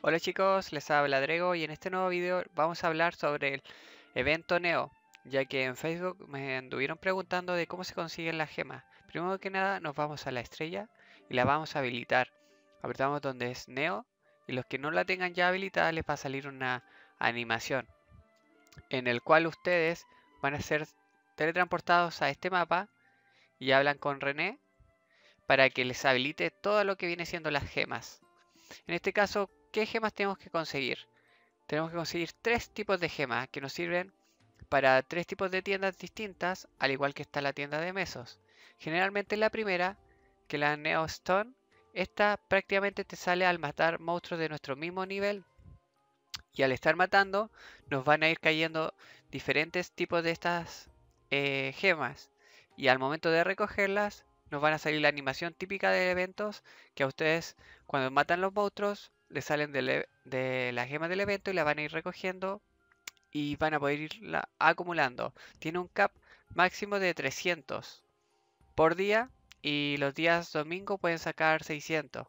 Hola chicos, les habla Drego y en este nuevo video vamos a hablar sobre el evento Neo, ya que en Facebook me anduvieron preguntando de cómo se consiguen las gemas. Primero que nada nos vamos a la estrella y la vamos a habilitar. Apretamos donde es Neo y los que no la tengan ya habilitada les va a salir una animación en el cual ustedes van a ser teletransportados a este mapa y hablan con René para que les habilite todo lo que viene siendo las gemas. En este caso, ¿qué gemas tenemos que conseguir? Tenemos que conseguir tres tipos de gemas que nos sirven para tres tipos de tiendas distintas, al igual que está la tienda de mesos. Generalmente la primera, que la Neo Stone, esta prácticamente te sale al matar monstruos de nuestro mismo nivel. Y al estar matando, nos van a ir cayendo diferentes tipos de estas eh, gemas. Y al momento de recogerlas, nos van a salir la animación típica de eventos que a ustedes cuando matan los monstruos les salen de, de la gema del evento y la van a ir recogiendo y van a poder irla acumulando. Tiene un cap máximo de 300 por día y los días domingo pueden sacar 600,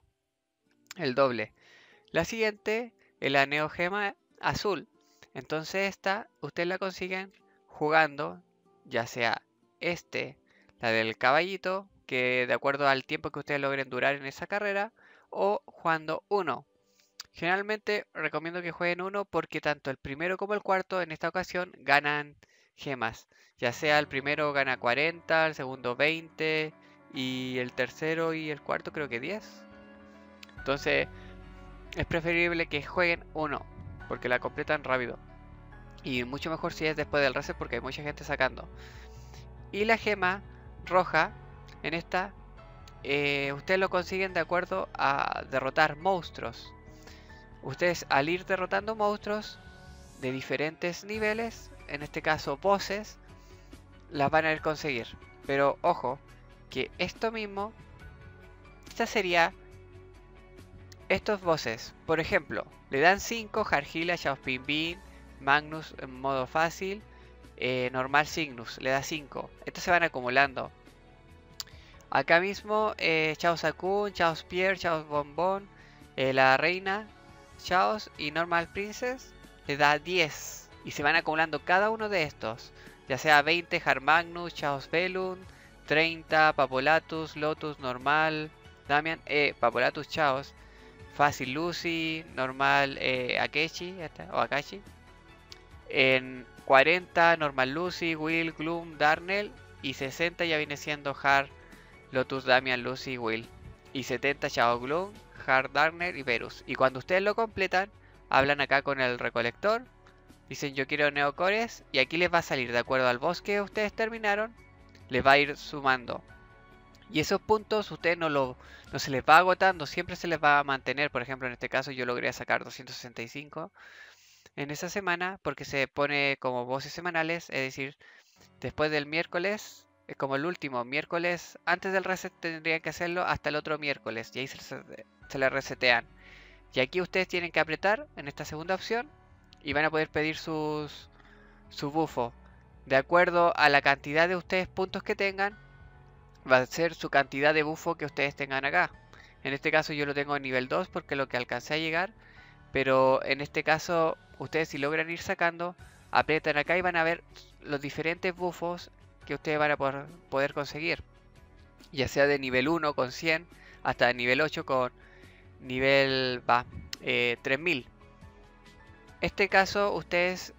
el doble. La siguiente es la Neo Gema azul. Entonces esta ustedes la consiguen jugando ya sea este, la del caballito, que de acuerdo al tiempo que ustedes logren durar en esa carrera, o jugando uno. Generalmente recomiendo que jueguen uno porque tanto el primero como el cuarto en esta ocasión ganan gemas. Ya sea el primero gana 40, el segundo 20 y el tercero y el cuarto creo que 10. Entonces es preferible que jueguen uno porque la completan rápido. Y mucho mejor si es después del reset porque hay mucha gente sacando. Y la gema roja en esta, eh, ustedes lo consiguen de acuerdo a derrotar monstruos. Ustedes al ir derrotando monstruos de diferentes niveles, en este caso bosses, las van a ir conseguir. Pero ojo, que esto mismo, esta sería estos bosses. Por ejemplo, le dan 5 Jargila, Chaos Pin Magnus en modo fácil, eh, normal Cygnus, le da 5. Estos se van acumulando. Acá mismo, eh, Chaos Sakun, Chaos Pierre, Chaos Bombón, eh, la reina, Chaos y Normal Princess le da 10. Y se van acumulando cada uno de estos. Ya sea 20 Harmagnus, Chaos Velun, 30 Papolatus, Lotus Normal, Damian, eh, Papolatus Chaos, Fácil Lucy, Normal eh, Akechi o Akashi. En 40 Normal Lucy, Will, Gloom, Darnell. Y 60 ya viene siendo Hard Lotus, Damian, Lucy, Will. Y 70 Chao Gloom, Hard Darner y Verus. Y cuando ustedes lo completan, hablan acá con el recolector. Dicen yo quiero neocores. Y aquí les va a salir, de acuerdo al bosque que ustedes terminaron, les va a ir sumando. Y esos puntos ustedes no, lo, no se les va agotando, siempre se les va a mantener. Por ejemplo, en este caso yo logré sacar 265 en esa semana porque se pone como voces semanales, es decir, después del miércoles es como el último miércoles, antes del reset tendrían que hacerlo hasta el otro miércoles y ahí se, le resetean. Y aquí ustedes tienen que apretar en esta segunda opción y van a poder pedir sus, su bufo. De acuerdo a la cantidad de ustedes puntos que tengan, va a ser su cantidad de bufo que ustedes tengan acá. En este caso yo lo tengo en nivel 2 porque lo que alcancé a llegar. Pero en este caso ustedes si logran ir sacando, aprietan acá y van a ver los diferentes bufos que ustedes van a poder, conseguir. Ya sea de nivel 1 con 100 hasta nivel 8 con nivel va, 3000. Eh, este caso ustedes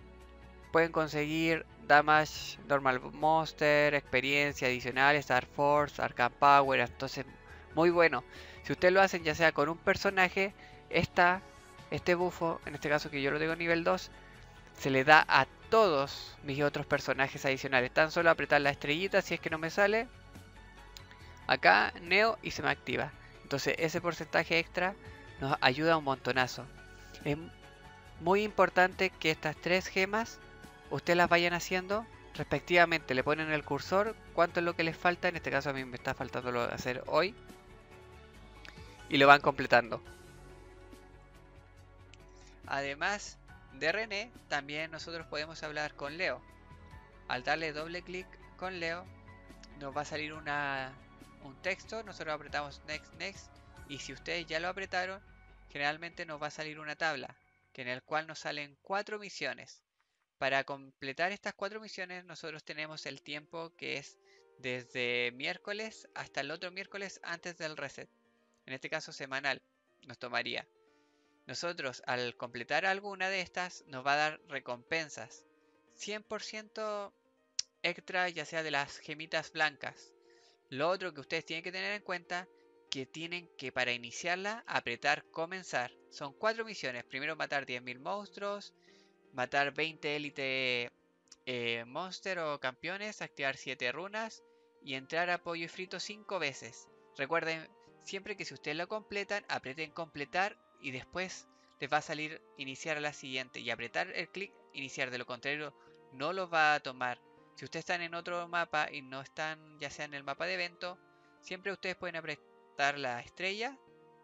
pueden conseguir damage, normal monster, experiencia adicional, Star Force, Arcan Power, entonces muy bueno. Si ustedes lo hacen ya sea con un personaje, esta, este bufo, en este caso que yo lo tengo nivel 2, se le da a todos mis otros personajes adicionales. Tan solo apretar la estrellita si es que no me sale. Acá Neo y se me activa. Entonces ese porcentaje extra nos ayuda un montonazo. Es muy importante que estas tres gemas ustedes las vayan haciendo respectivamente. Le ponen el cursor cuánto es lo que les falta. En este caso a mí me está faltando lo de hacer hoy. Y lo van completando. Además, de René, también nosotros podemos hablar con Leo. Al darle doble clic con Leo, nos va a salir una, un texto, nosotros apretamos Next, Next, y si ustedes ya lo apretaron, generalmente nos va a salir una tabla que en el cual nos salen cuatro misiones. Para completar estas cuatro misiones nosotros tenemos el tiempo que es desde miércoles hasta el otro miércoles antes del reset. En este caso semanal nos tomaría. Nosotros al completar alguna de estas nos va a dar recompensas. 100% extra ya sea de las gemitas blancas. Lo otro que ustedes tienen que tener en cuenta que tienen que para iniciarla apretar comenzar. Son cuatro misiones. Primero matar 10.000 monstruos, matar 20 élite eh, monster o campeones, activar 7 runas y entrar a pollo frito 5 veces. Recuerden siempre que si ustedes lo completan, aprieten completar y después les va a salir iniciar a la siguiente y apretar el clic iniciar. De lo contrario, no lo va a tomar. Si ustedes están en otro mapa y no están ya sea en el mapa de evento, siempre ustedes pueden apretar la estrella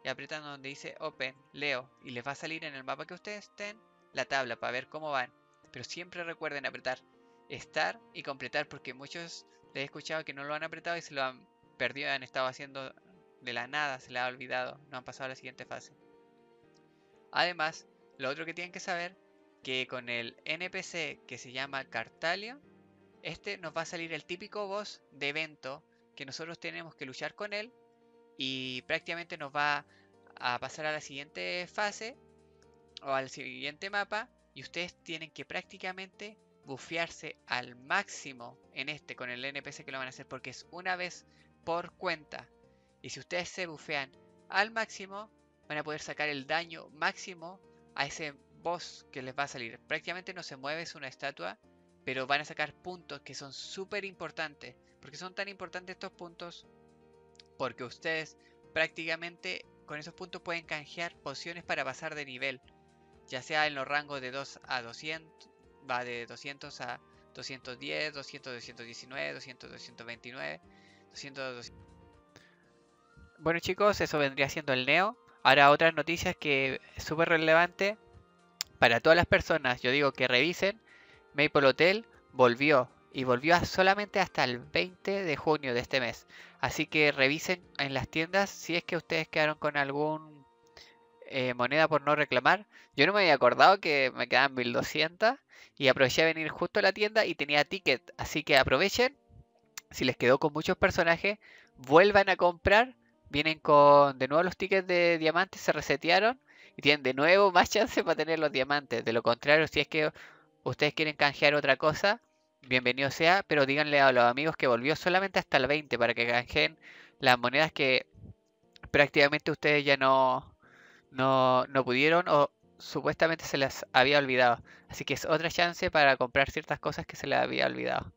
y apretan donde dice Open, Leo y les va a salir en el mapa que ustedes estén la tabla para ver cómo van. Pero siempre recuerden apretar estar y completar porque muchos les he escuchado que no lo han apretado y se lo han perdido, han estado haciendo de la nada, se le ha olvidado, no han pasado a la siguiente fase. Además, lo otro que tienen que saber, que con el NPC que se llama Cartalio, este nos va a salir el típico boss de evento que nosotros tenemos que luchar con él y prácticamente nos va a pasar a la siguiente fase o al siguiente mapa y ustedes tienen que prácticamente bufearse al máximo en este con el NPC que lo van a hacer porque es una vez por cuenta. Y si ustedes se bufean al máximo, van a poder sacar el daño máximo a ese boss que les va a salir. Prácticamente no se mueve, es una estatua, pero van a sacar puntos que son súper importantes. Porque son tan importantes estos puntos porque ustedes prácticamente con esos puntos pueden canjear pociones para pasar de nivel. Ya sea en los rangos de 2 a 200, va de 200 a 210, 200, 219, 200, 229, 200, 200. Bueno chicos, eso vendría siendo el Neo. Ahora otras noticias que es súper relevante para todas las personas. Yo digo que revisen. Maple Hotel volvió y volvió solamente hasta el 20 de junio de este mes. Así que revisen en las tiendas si es que ustedes quedaron con algún eh, moneda por no reclamar. Yo no me había acordado que me quedaban 1200 y aproveché a venir justo a la tienda y tenía ticket. Así que aprovechen. Si les quedó con muchos personajes, vuelvan a comprar vienen con de nuevo los tickets de diamantes, se resetearon y tienen de nuevo más chance para tener los diamantes. De lo contrario, si es que ustedes quieren canjear otra cosa, bienvenido sea, pero díganle a los amigos que volvió solamente hasta el 20 para que canjeen las monedas que prácticamente ustedes ya no, no, no pudieron o supuestamente se les había olvidado. Así que es otra chance para comprar ciertas cosas que se les había olvidado.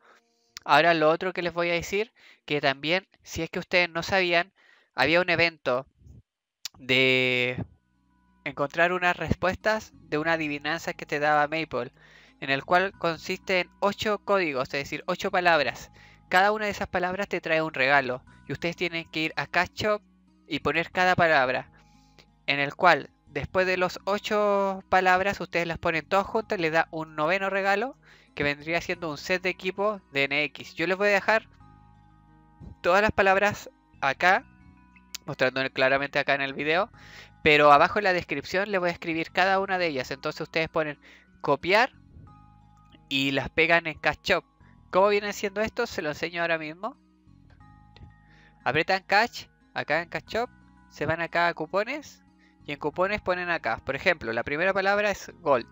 Ahora lo otro que les voy a decir, que también si es que ustedes no sabían, había un evento de encontrar unas respuestas de una adivinanza que te daba Maple, en el cual consiste en 8 códigos, es decir, 8 palabras. Cada una de esas palabras te trae un regalo y ustedes tienen que ir a Catch y poner cada palabra, en el cual después de los 8 palabras ustedes las ponen todas juntas les da un noveno regalo que vendría siendo un set de equipo de NX. Yo les voy a dejar todas las palabras acá mostrando claramente acá en el video. Pero abajo en la descripción le voy a escribir cada una de ellas. Entonces ustedes ponen copiar y las pegan en Catch Up. ¿Cómo viene siendo esto? Se lo enseño ahora mismo. Apretan Catch, acá en Catch Up, se van acá a cupones y en cupones ponen acá. Por ejemplo, la primera palabra es Gold.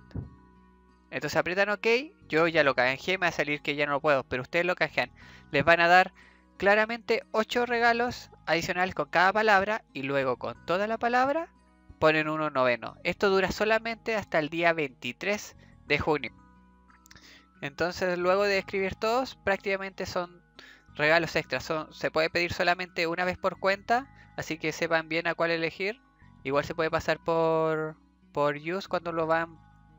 Entonces apretan OK, yo ya lo canjeé, me va a salir que ya no lo puedo, pero ustedes lo canjean. Les van a dar claramente 8 regalos adicionales con cada palabra y luego con toda la palabra ponen uno noveno. Esto dura solamente hasta el día 23 de junio. Entonces luego de escribir todos prácticamente son regalos extras. Son, se puede pedir solamente una vez por cuenta, así que sepan bien a cuál elegir. Igual se puede pasar por, por use cuando lo van,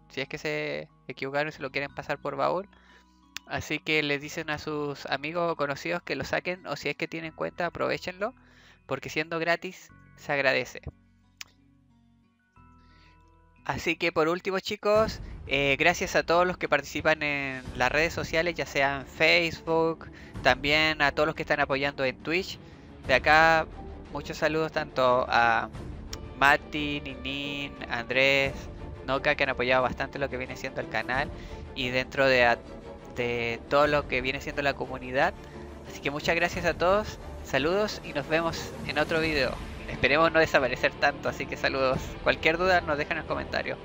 si es que se equivocaron y se lo quieren pasar por baúl. Así que les dicen a sus amigos o conocidos que lo saquen o si es que tienen cuenta aprovechenlo porque siendo gratis se agradece. Así que por último chicos, eh, gracias a todos los que participan en las redes sociales, ya sean Facebook, también a todos los que están apoyando en Twitch. De acá muchos saludos tanto a Mati, Ninin, Andrés, Noka que han apoyado bastante lo que viene siendo el canal y dentro de, de todo lo que viene siendo la comunidad. Así que muchas gracias a todos, saludos y nos vemos en otro video. Esperemos no desaparecer tanto, así que saludos. Cualquier duda nos dejan en los comentarios.